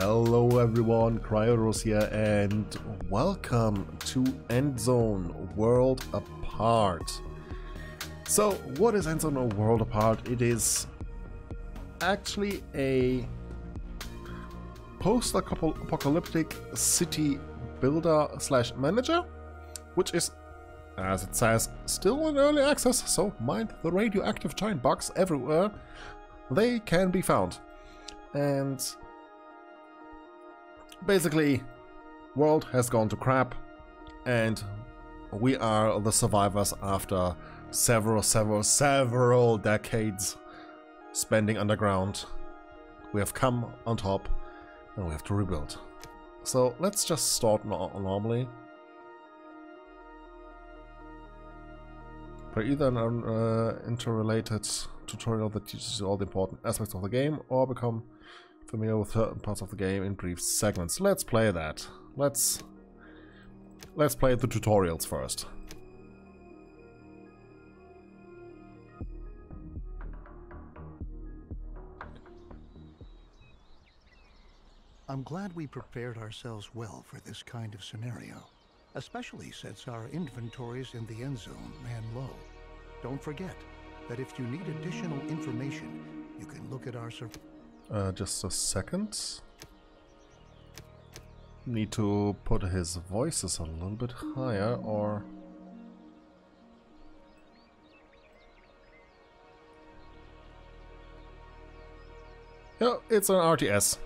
Hello everyone, Cryorus here and welcome to Endzone World Apart. So, what is Endzone World Apart? It is actually a post-apocalyptic city builder slash manager, which is, as it says, still in early access, so mind the radioactive giant bugs everywhere they can be found. And basically, world has gone to crap, and we are the survivors after several, several, several decades spending underground. We have come on top, and we have to rebuild. So let's just start no normally. For either an uh, interrelated tutorial that teaches you all the important aspects of the game, or become familiar with certain parts of the game in brief segments. Let's play that. Let's let's play the tutorials first. I'm glad we prepared ourselves well for this kind of scenario, especially since our inventories in the Endzone ran low. Don't forget that if you need additional information, you can look at our survival uh, just a second. Need to put his voices a little bit higher or... Yeah, it's an RTS.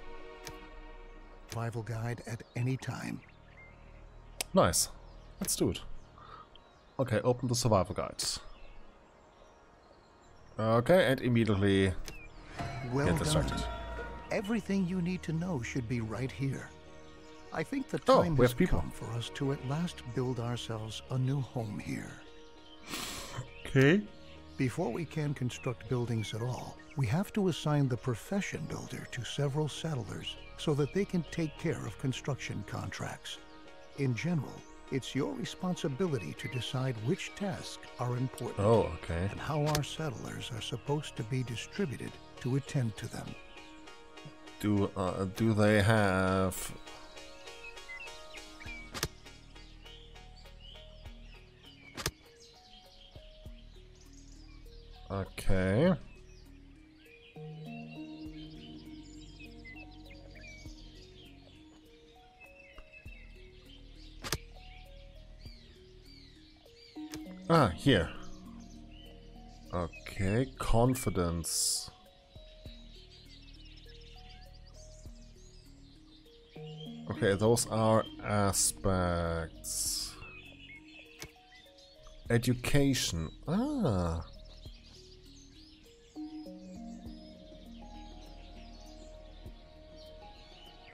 Survival guide at any time. Nice. Let's do it. Okay, open the survival guides. Okay, and immediately well get started. Done. Everything you need to know should be right here. I think the oh, time oh, has people. come for us to at last build ourselves a new home here. Okay. Before we can construct buildings at all, we have to assign the profession builder to several settlers so that they can take care of construction contracts. In general, it's your responsibility to decide which tasks are important oh, okay. and how our settlers are supposed to be distributed to attend to them. Do uh, do they have Okay. Ah, here. Okay, confidence. Okay, those are aspects. Education. Ah.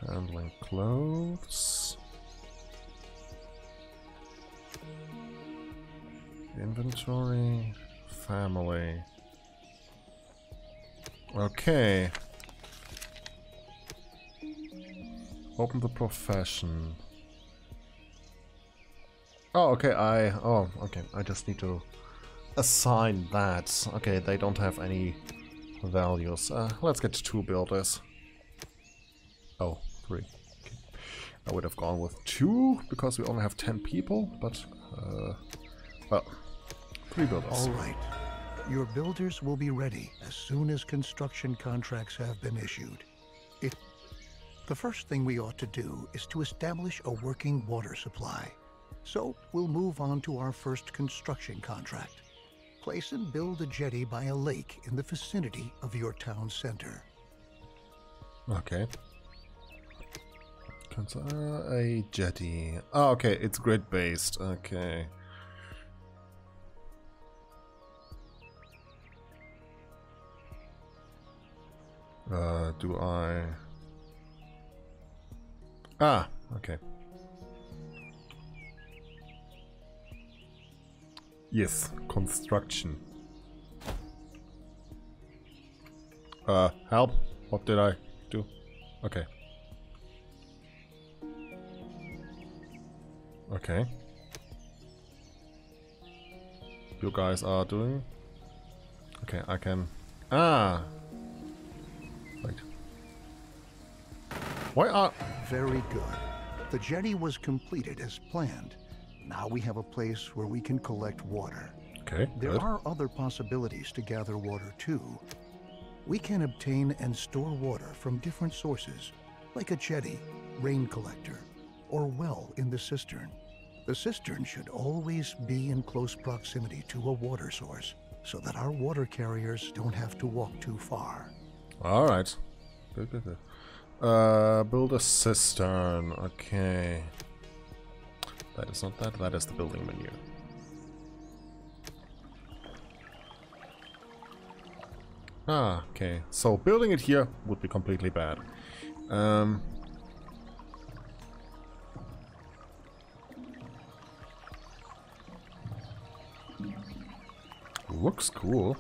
Handling clothes. Inventory. Family. Okay. Open the profession. Oh, okay, I... Oh, okay, I just need to assign that. Okay, they don't have any values. Uh, let's get two builders. Oh, three. Okay. I would have gone with two, because we only have ten people, but... Uh, well, three builders. All right. Your builders will be ready as soon as construction contracts have been issued. The first thing we ought to do is to establish a working water supply. So we'll move on to our first construction contract. Place and build a jetty by a lake in the vicinity of your town center. Okay. Uh, a jetty. Oh, okay, it's grid based. Okay. Uh, do I... Ah, okay. Yes, construction. Uh, help? What did I do? Okay. Okay. You guys are doing? Okay, I can... Ah! Wait. Why are... Very good. The jetty was completed as planned. Now we have a place where we can collect water. Okay, There good. are other possibilities to gather water too. We can obtain and store water from different sources, like a jetty, rain collector, or well in the cistern. The cistern should always be in close proximity to a water source, so that our water carriers don't have to walk too far. Alright. Good, good, good. Uh, build a cistern. Okay. That is not that, that is the building menu. Ah, okay. So building it here would be completely bad. Um, looks cool.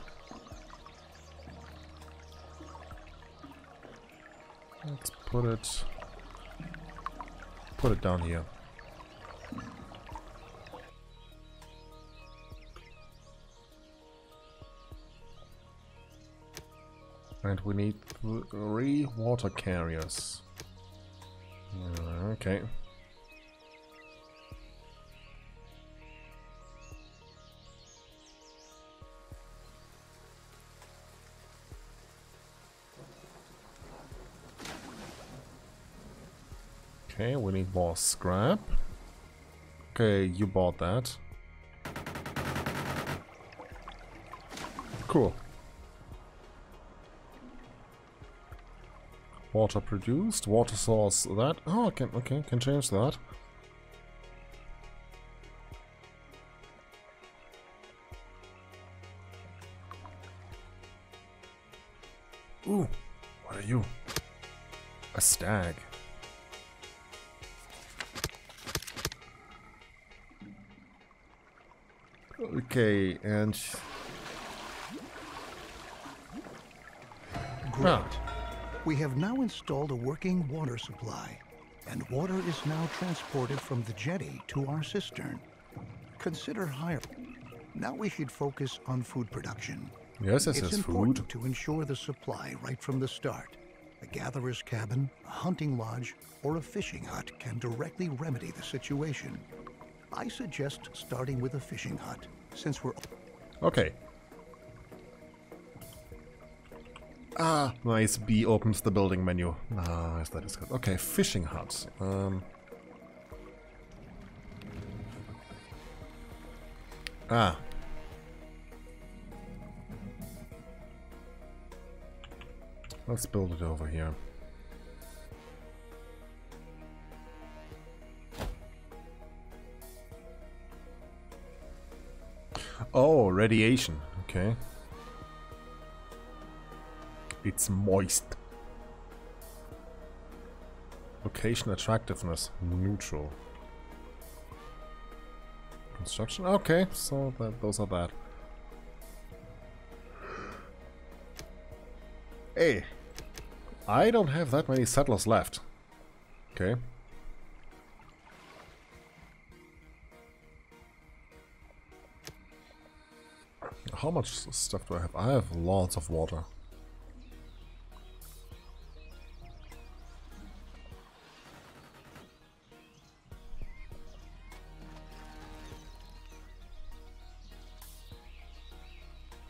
Let's put it put it down here. And we need three water carriers. Uh, Okay. Okay, we need more scrap. Okay, you bought that. Cool. Water produced, water source that. Oh, I can, okay, can change that. Okay, and Great. Ah. We have now installed a working water supply, and water is now transported from the jetty to our cistern. Consider higher. Now we should focus on food production. yes, this it's important food. to ensure the supply right from the start. A gatherer's cabin, a hunting lodge, or a fishing hut can directly remedy the situation. I suggest starting with a fishing hut, since we're Okay. Ah, nice. B opens the building menu. Ah, Nice, that is good. Okay, fishing hut. Um. Ah. Let's build it over here. Oh, radiation. Okay. It's moist. Location attractiveness neutral. Construction. Okay, so that, those are that. Hey, I don't have that many settlers left. Okay. How much stuff do I have? I have lots of water.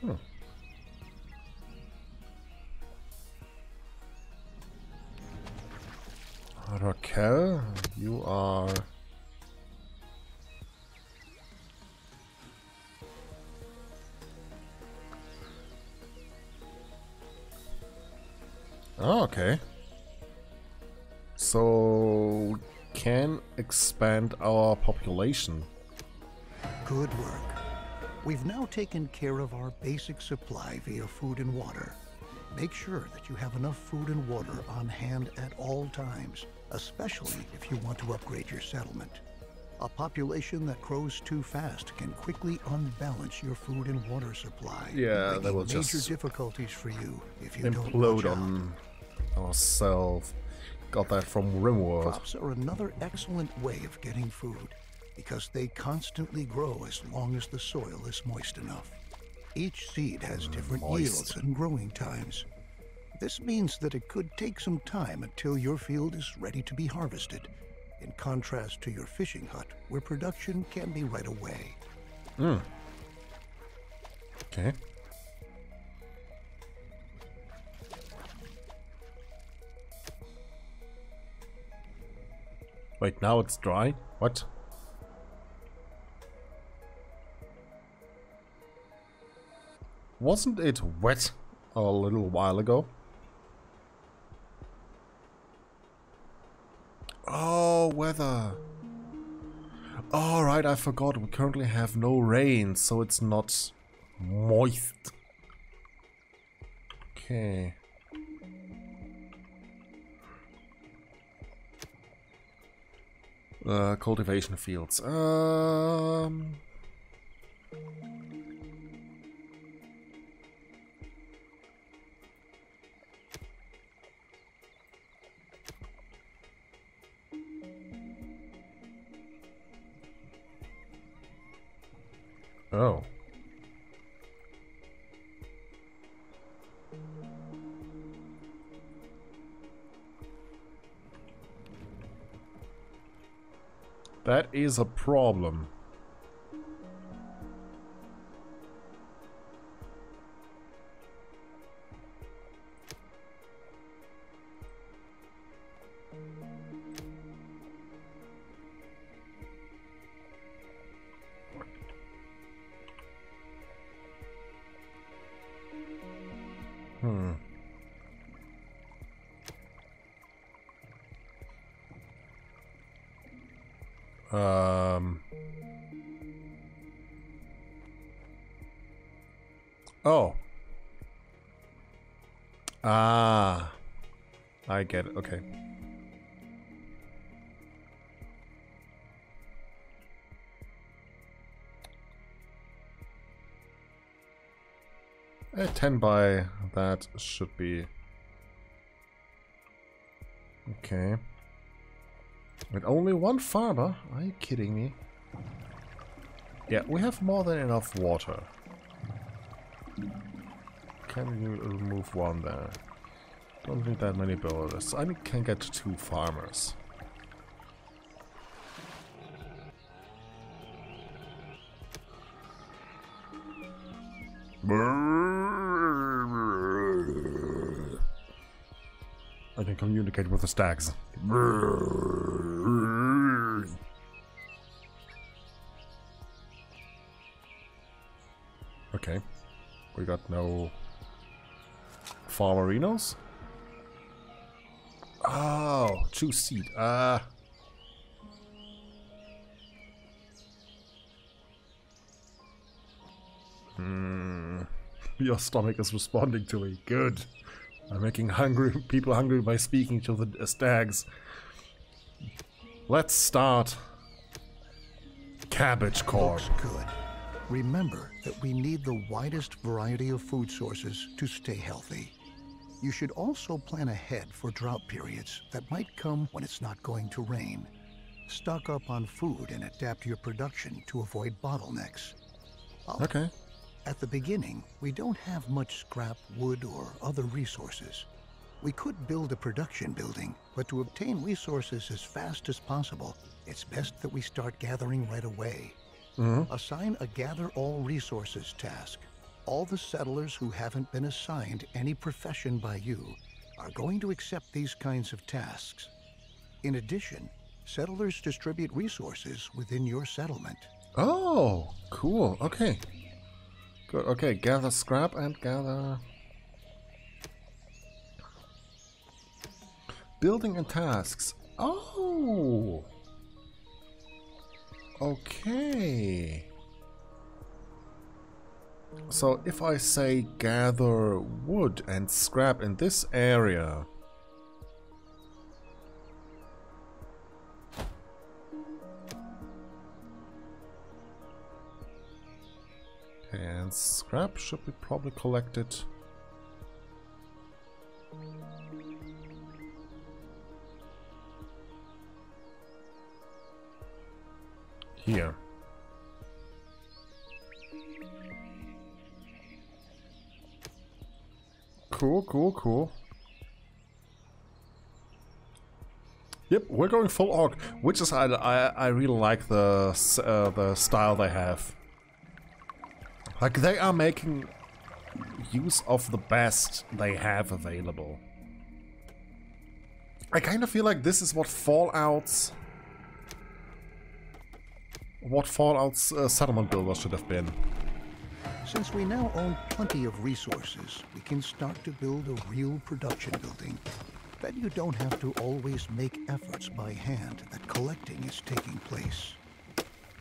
Hmm. Raquel, you are... expand our population. Good work. We've now taken care of our basic supply via food and water. Make sure that you have enough food and water on hand at all times, especially if you want to upgrade your settlement. A population that grows too fast can quickly unbalance your food and water supply. Yeah, that will major just difficulties for you if you don't Implode on ourselves. Got that from Rimworld. Crops are another excellent way of getting food because they constantly grow as long as the soil is moist enough. Each seed has different moist. yields and growing times. This means that it could take some time until your field is ready to be harvested, in contrast to your fishing hut, where production can be right away. Mm. Okay. Wait, now it's dry? What? Wasn't it wet a little while ago? Oh, weather. All right, I forgot. We currently have no rain, so it's not moist. Okay. Uh, cultivation fields. Um. Oh. That is a problem. Oh. Ah. I get it. Okay. A 10 by that should be... Okay. With only one farmer? Are you kidding me? Yeah, we have more than enough water. Can remove one there? Don't need that many builders. I can get two farmers. I can communicate with the stags. Okay. We got no farmerinos. Oh, choose seed. Ah. Hmm. Your stomach is responding to me. Good. I'm making hungry people hungry by speaking to the stags. Let's start. Cabbage corn. Looks good. Remember that we need the widest variety of food sources to stay healthy. You should also plan ahead for drought periods that might come when it's not going to rain. Stock up on food and adapt your production to avoid bottlenecks. Uh, okay. At the beginning, we don't have much scrap, wood, or other resources. We could build a production building, but to obtain resources as fast as possible, it's best that we start gathering right away. Mm-hmm. Assign a Gather All Resources task. All the settlers who haven't been assigned any profession by you are going to accept these kinds of tasks. In addition, settlers distribute resources within your settlement. Oh, cool. Okay. Good. Okay, gather scrap and gather... Building and tasks. Oh! Okay. So if I say gather wood and scrap in this area... And scrap should be probably collected. Here. cool, cool, cool. Yep, we're going full orc, which is I I, I really like the uh, the style they have. Like they are making use of the best they have available. I kind of feel like this is what Fallout's what Fallout's uh, settlement builder should have been. Since we now own plenty of resources, we can start to build a real production building. Then you don't have to always make efforts by hand that collecting is taking place.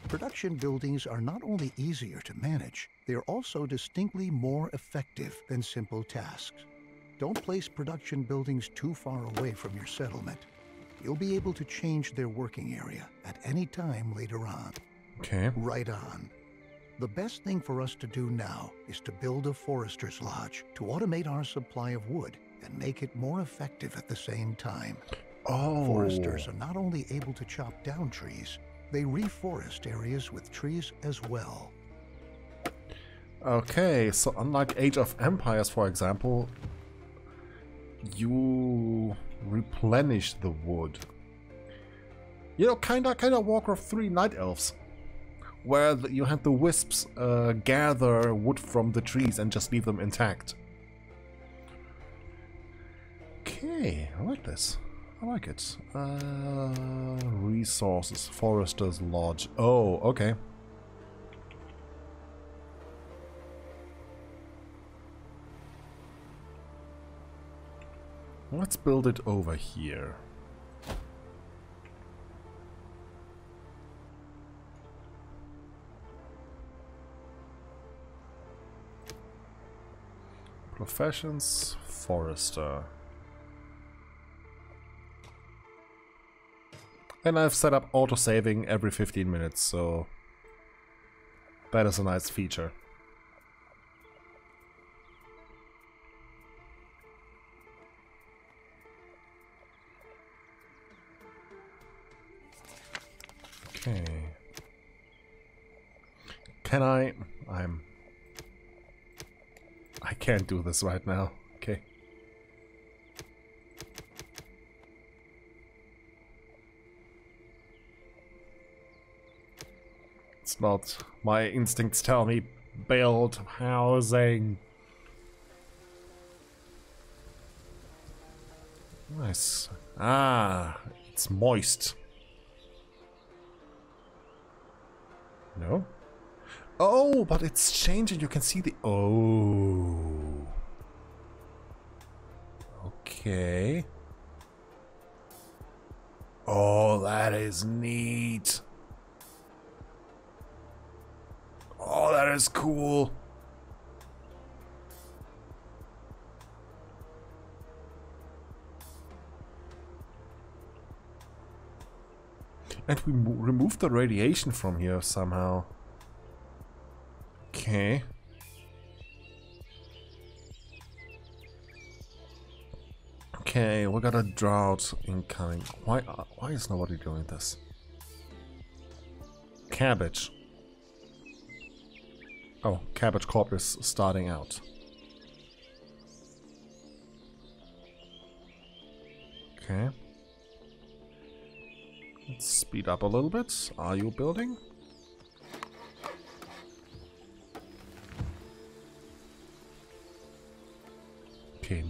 Production buildings are not only easier to manage, they are also distinctly more effective than simple tasks. Don't place production buildings too far away from your settlement. You'll be able to change their working area at any time later on. Okay. Right on. The best thing for us to do now is to build a forester's lodge to automate our supply of wood and make it more effective at the same time. Oh. Foresters are not only able to chop down trees, they reforest areas with trees as well. Okay, so unlike Age of Empires, for example, you replenish the wood. You know, kinda, kinda Warcraft 3 Night Elves, where you had the wisps uh, gather wood from the trees and just leave them intact. Okay, I like this. I like it. Uh, resources, Forester's Lodge. Oh, okay. Let's build it over here. Professions, Forester. And I've set up auto-saving every 15 minutes, so that is a nice feature. Okay. Can I... I'm... I can't do this right now. Okay. It's not... My instincts tell me build housing. Nice. Ah, it's moist. No? Oh, but it's changing. You can see the... Oh. Okay. Oh, that is neat. Oh, that is cool. And we remove the radiation from here somehow. Okay. Okay, we got a drought incoming. Why, uh, why is nobody doing this? Cabbage. Oh, Cabbage Corp is starting out. Okay. Let's speed up a little bit. Are you building?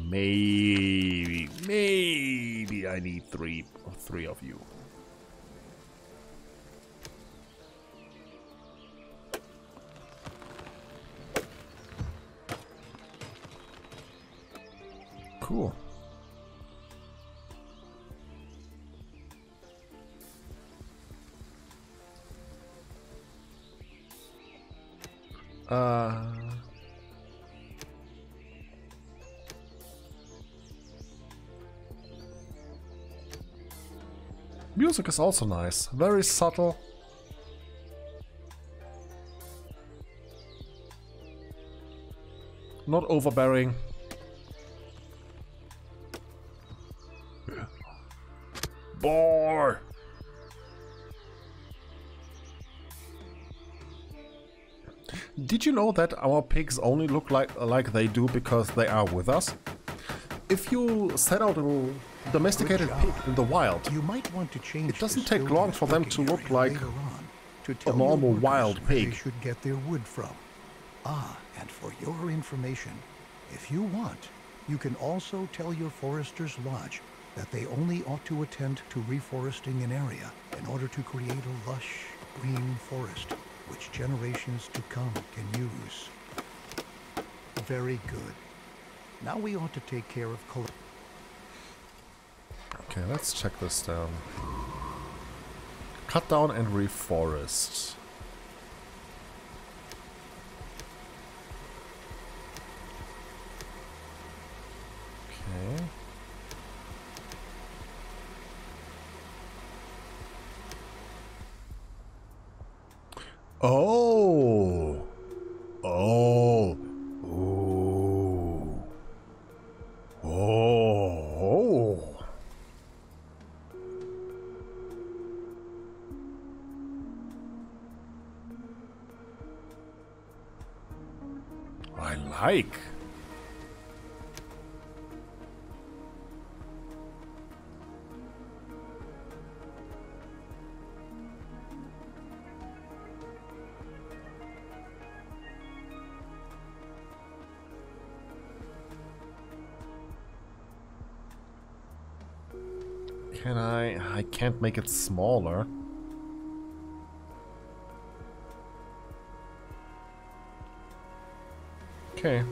Maybe, maybe I need three, three of you. Cool. Uh... Music is also nice, very subtle. Not overbearing. Boar! Did you know that our pigs only look like like they do because they are with us? If you set out a domesticated pig in the wild. You might want to change. It doesn't take long for them to look like on to tell normal wild They pig. should get their wood from. Ah, and for your information, if you want, you can also tell your forester's lodge that they only ought to attend to reforesting an area in order to create a lush green forest which generations to come can use. Very good. Now we ought to take care of Okay, let's check this down. Cut down and reforest. Okay. Oh. Can I? I can't make it smaller. Okay.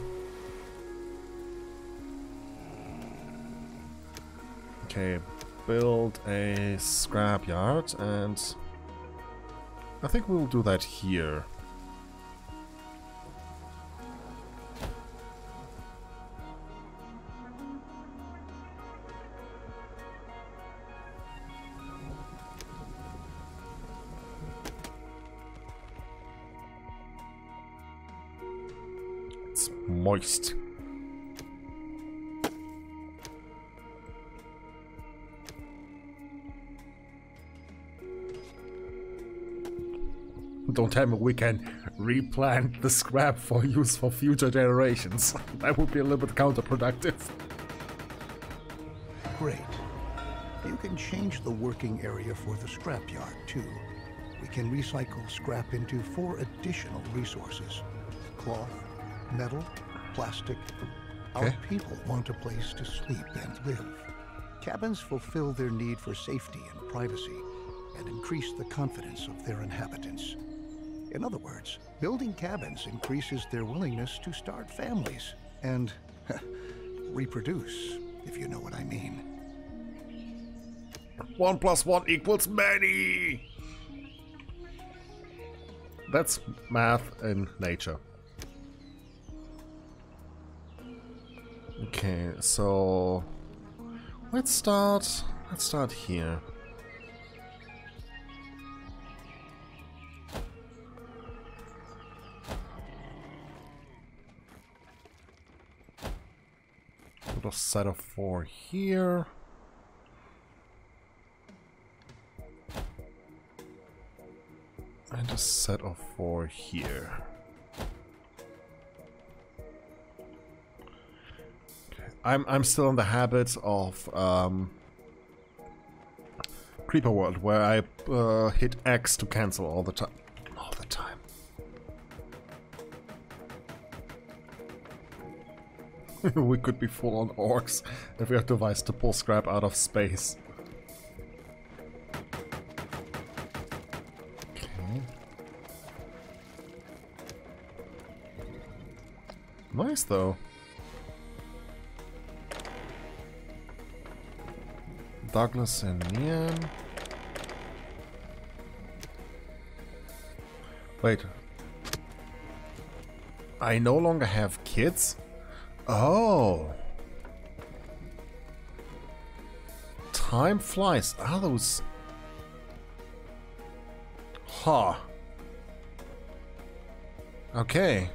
Okay, build a scrapyard and I think we'll do that here. Don't tell me we can replant the scrap for use for future generations. that would be a little bit counterproductive. Great. You can change the working area for the scrapyard, too. We can recycle scrap into four additional resources. Cloth, metal, plastic. Our people want a place to sleep and live. Cabins fulfill their need for safety and privacy and increase the confidence of their inhabitants. In other words, building cabins increases their willingness to start families and reproduce, if you know what I mean. One plus one equals many! That's math in nature. Okay, so let's start let's start here. Put a set of four here. And a set of four here. I'm I'm still in the habit of um, Creeper World, where I uh, hit X to cancel all the time. All the time. we could be full on orcs if we had device to pull scrap out of space. Okay. Nice though. Douglas and Nian. Wait. I no longer have kids? Oh. Time flies. Are those... Huh. Okay.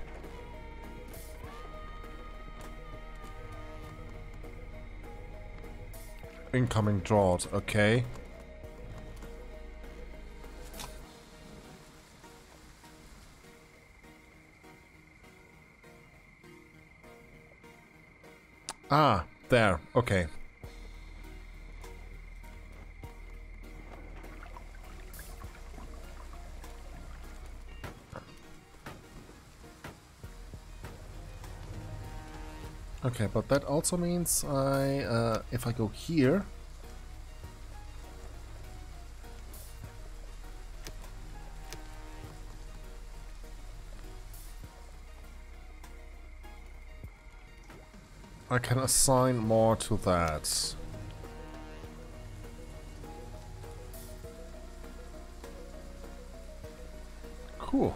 Incoming drought, okay. Ah, there, okay. Okay, but that also means I, uh, if I go here, I can assign more to that. Cool.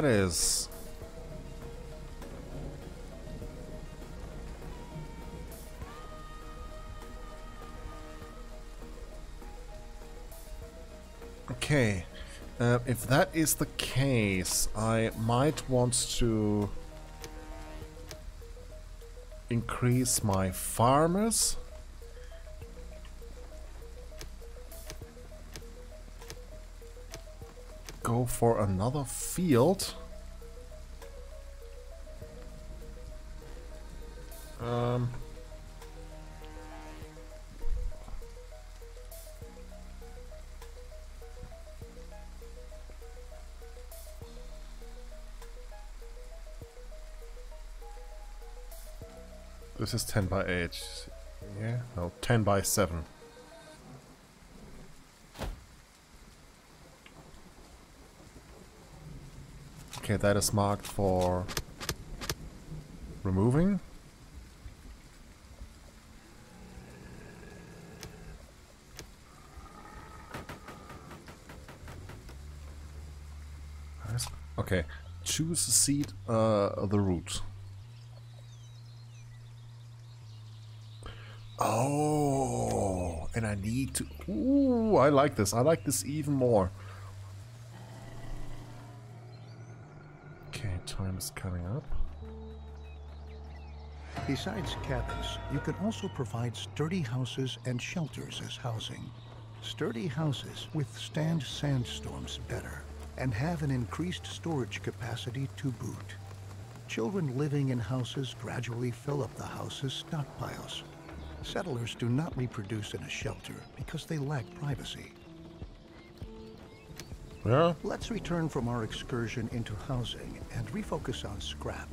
That is... Okay. Uh, if that is the case, I might want to increase my farmers. For another field. Um... This is 10 by 8. Yeah? No, 10 by 7. Okay, that is marked for removing. Okay, choose the seed, uh, the root. Oh, and I need to... Ooh, I like this. I like this even more. Besides cabins, you can also provide sturdy houses and shelters as housing. Sturdy houses withstand sandstorms better and have an increased storage capacity to boot. Children living in houses gradually fill up the house's stockpiles. Settlers do not reproduce in a shelter because they lack privacy. Yeah? Let's return from our excursion into housing and refocus on scrap.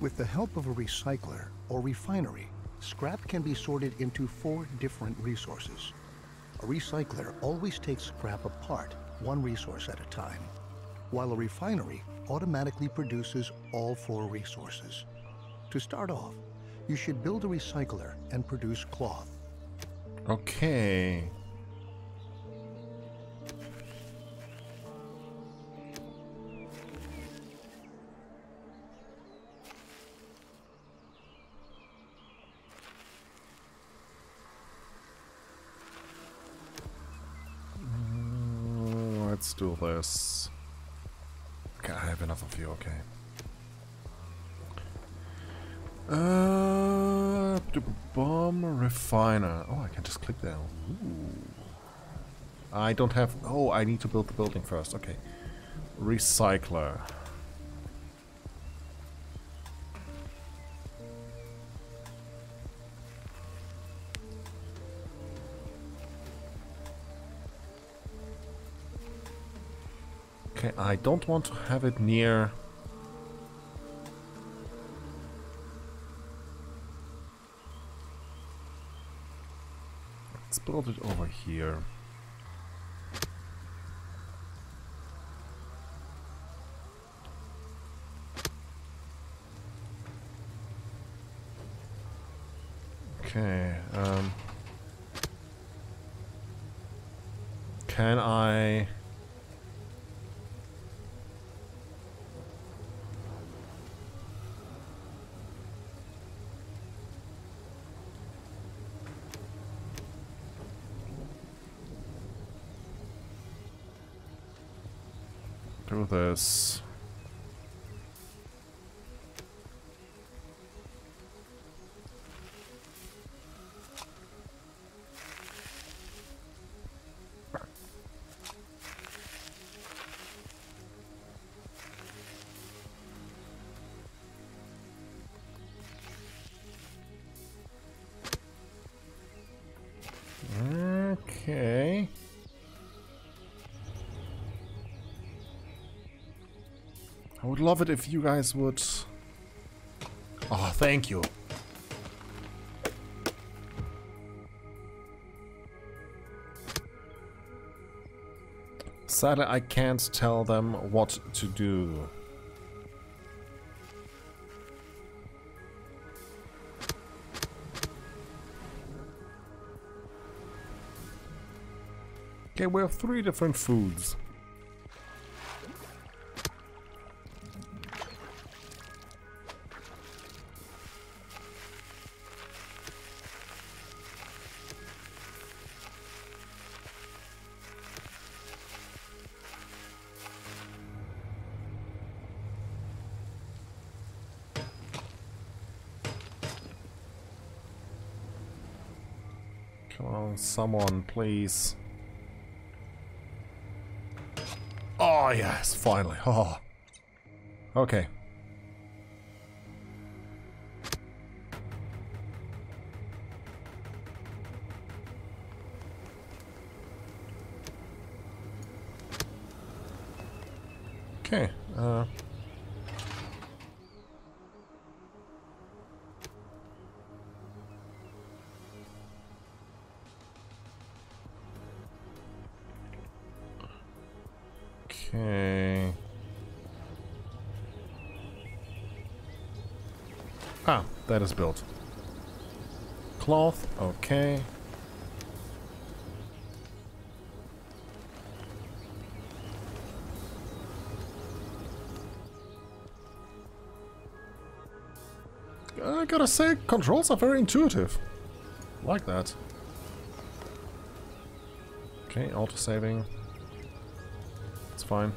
With the help of a recycler or refinery, scrap can be sorted into four different resources. A recycler always takes scrap apart, one resource at a time, while a refinery automatically produces all four resources. To start off, you should build a recycler and produce cloth. Okay. Do this. Okay, I have enough of you, okay. Uh, bomb refiner. Oh, I can just click there. Ooh. I don't have. Oh, I need to build the building first. Okay. Recycler. Okay, I don't want to have it near Let's build it over here. this. Okay. I would love it if you guys would... Oh, thank you. Sadly, I can't tell them what to do. Okay, we have three different foods. Someone, please. Oh, yes, finally. Oh. Okay. Ah, that is built. Cloth, okay. I gotta say, controls are very intuitive. Like that. Okay, auto-saving. It's fine.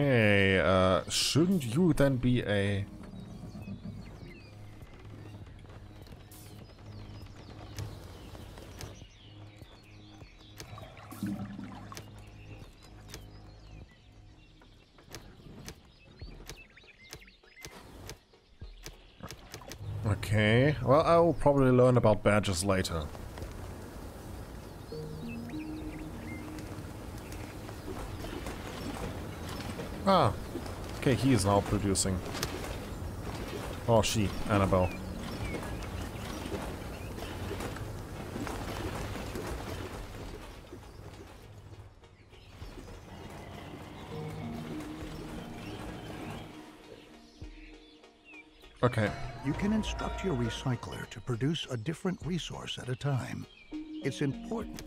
Okay, uh, shouldn't you then be a... Okay, well, I will probably learn about badges later. Ah, okay, he is now producing. Oh, she, Annabelle. Okay, You can instruct your recycler to produce a different resource at a time. It's important.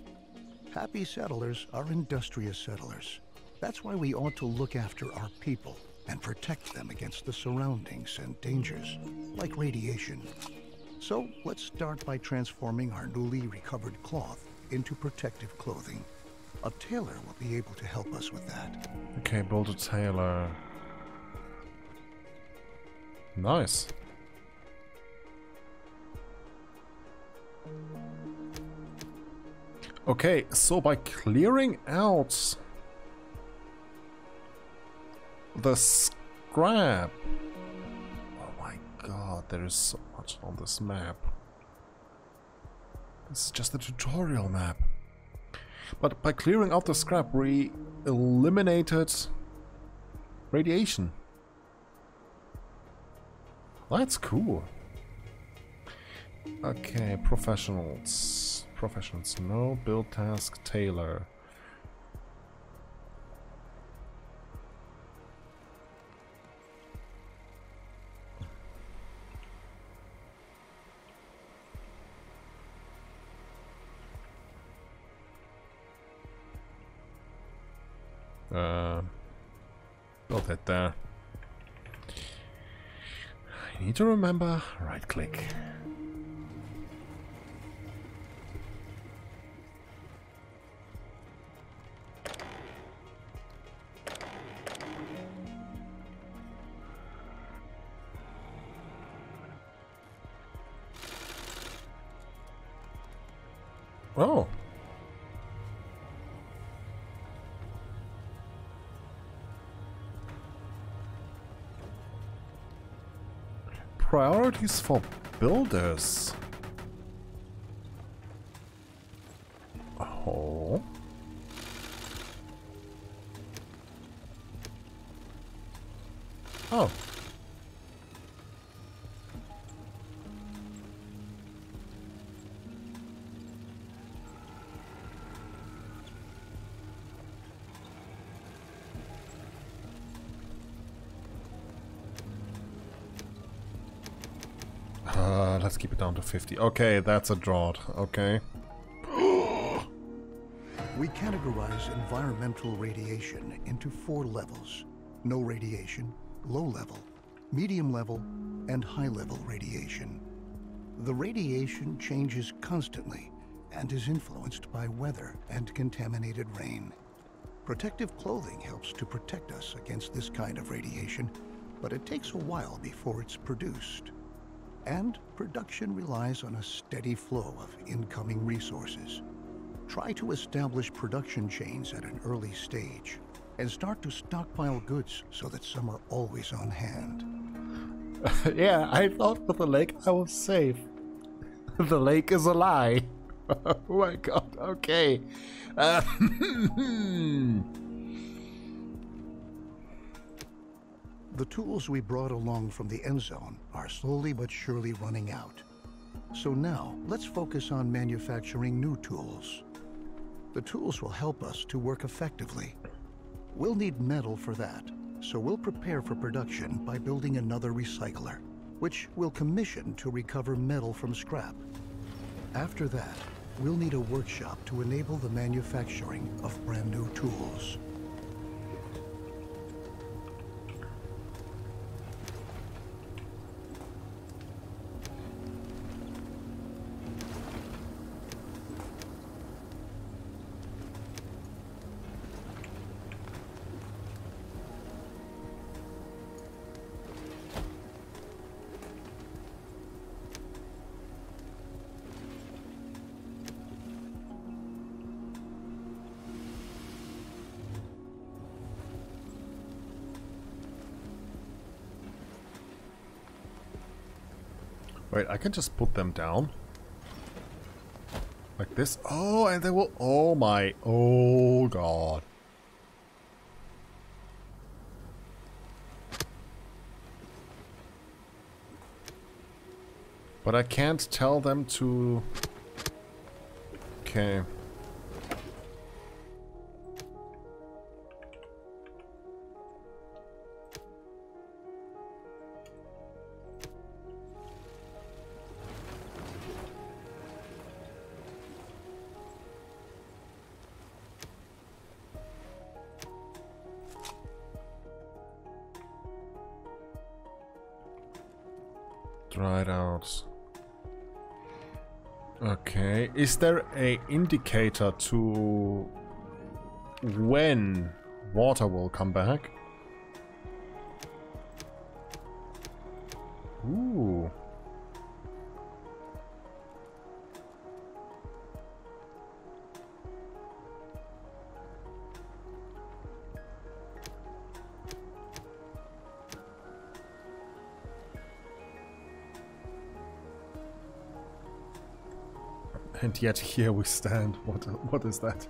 Happy settlers are industrious settlers. That's why we ought to look after our people and protect them against the surroundings and dangers, like radiation. So let's start by transforming our newly recovered cloth into protective clothing. A tailor will be able to help us with that. okay, build a tailor. Nice. Okay, so by clearing out the scrap. Oh my god, there is so much on this map. This is just a tutorial map. But by clearing out the scrap, we eliminated radiation. That's cool. Okay, professionals. Professionals, no. Build task, tailor. There. I need to remember, right click. Priorities for builders. 50. Okay, that's a drought. Okay. We categorize environmental radiation into four levels. No radiation, low level, medium level, and high level radiation. The radiation changes constantly and is influenced by weather and contaminated rain. Protective clothing helps to protect us against this kind of radiation, but it takes a while before it's produced. And production relies on a steady flow of incoming resources. Try to establish production chains at an early stage and start to stockpile goods so that some are always on hand. yeah, I thought with the lake I was safe. the lake is a lie. oh my god, okay. Uh, the tools we brought along from the Endzone are slowly but surely running out. So now, let's focus on manufacturing new tools. The tools will help us to work effectively. We'll need metal for that, so we'll prepare for production by building another recycler, which we'll commission to recover metal from scrap. After that, we'll need a workshop to enable the manufacturing of brand new tools. Wait, I can just put them down? Like this? Oh, and they will... Oh my... Oh god. But I can't tell them to... Okay. Is there a indicator to when water will come back? And yet here we stand. What what is that?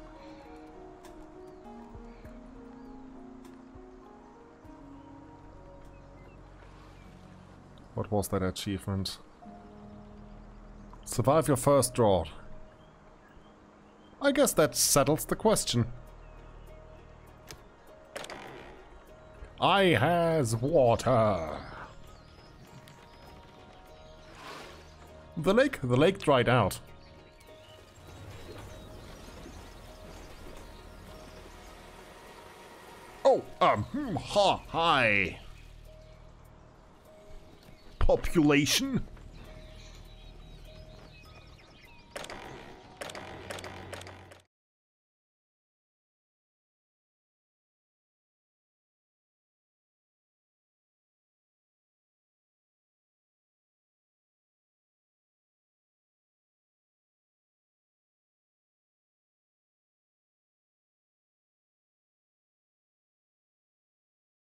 What was that achievement? Survive your first draw. I guess that settles the question. I has water. The lake, the lake dried out. Hmm, ha, hi. Population?